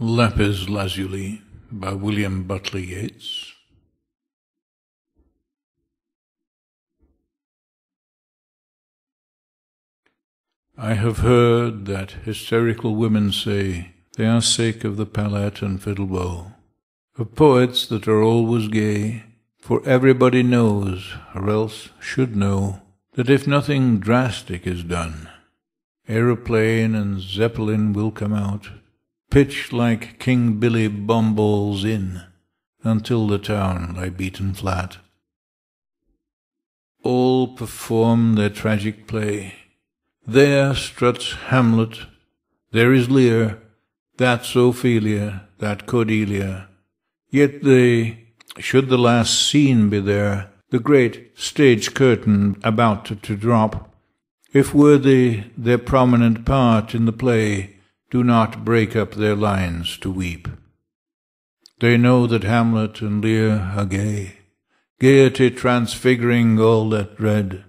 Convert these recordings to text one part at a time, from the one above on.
Lapis Lazuli by William Butler Yeats. I have heard that hysterical women say they are sick of the palette and fiddle bow, of poets that are always gay, for everybody knows, or else should know, that if nothing drastic is done, aeroplane and zeppelin will come out pitch like King Billy bomb-balls in, until the town lie beaten flat. All perform their tragic play. There struts Hamlet, there is Lear, that's Ophelia, that Cordelia. Yet they, should the last scene be there, the great stage curtain about to drop, if worthy their prominent part in the play, do not break up their lines to weep. They know that Hamlet and Lear are gay, gaiety transfiguring all that dread.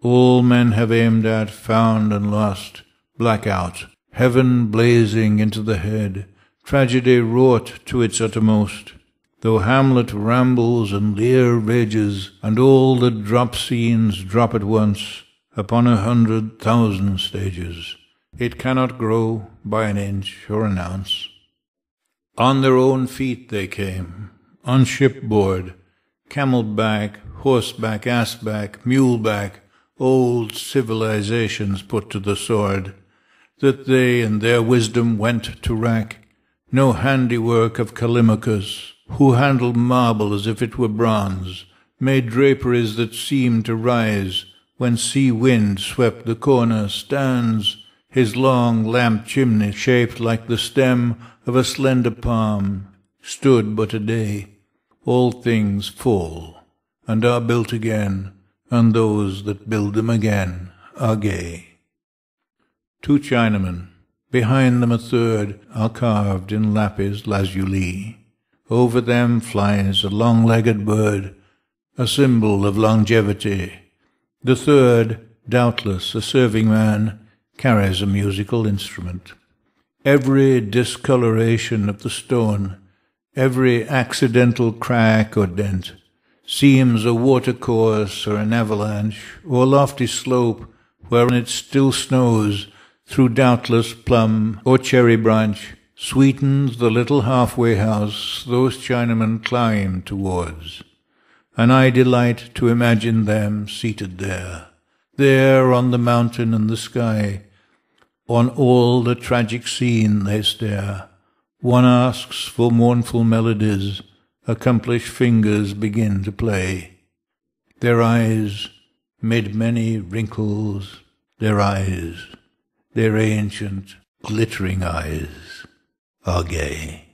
All men have aimed at, found, and lost, blackout, heaven blazing into the head, tragedy wrought to its uttermost. Though Hamlet rambles and Lear rages, and all the drop scenes drop at once upon a hundred thousand stages. It cannot grow by an inch or an ounce. On their own feet they came, on shipboard, camelback, horseback, assback, muleback, old civilizations put to the sword, that they in their wisdom went to rack, no handiwork of Callimachus, who handled marble as if it were bronze, made draperies that seemed to rise when sea wind swept the corner, stands his long lamp chimney, shaped like the stem of a slender palm, stood but a day. All things fall, and are built again, and those that build them again are gay. Two Chinamen, behind them a third, are carved in lapis lazuli. Over them flies a long-legged bird, a symbol of longevity. The third, doubtless a serving man, carries a musical instrument. Every discoloration of the stone, every accidental crack or dent, seems a watercourse or an avalanche, or a lofty slope whereon it still snows, through doubtless plum or cherry branch, sweetens the little halfway house those Chinamen climb towards. And I delight to imagine them seated there there on the mountain and the sky, on all the tragic scene they stare. One asks for mournful melodies, accomplished fingers begin to play. Their eyes, mid many wrinkles, their eyes, their ancient, glittering eyes, are gay.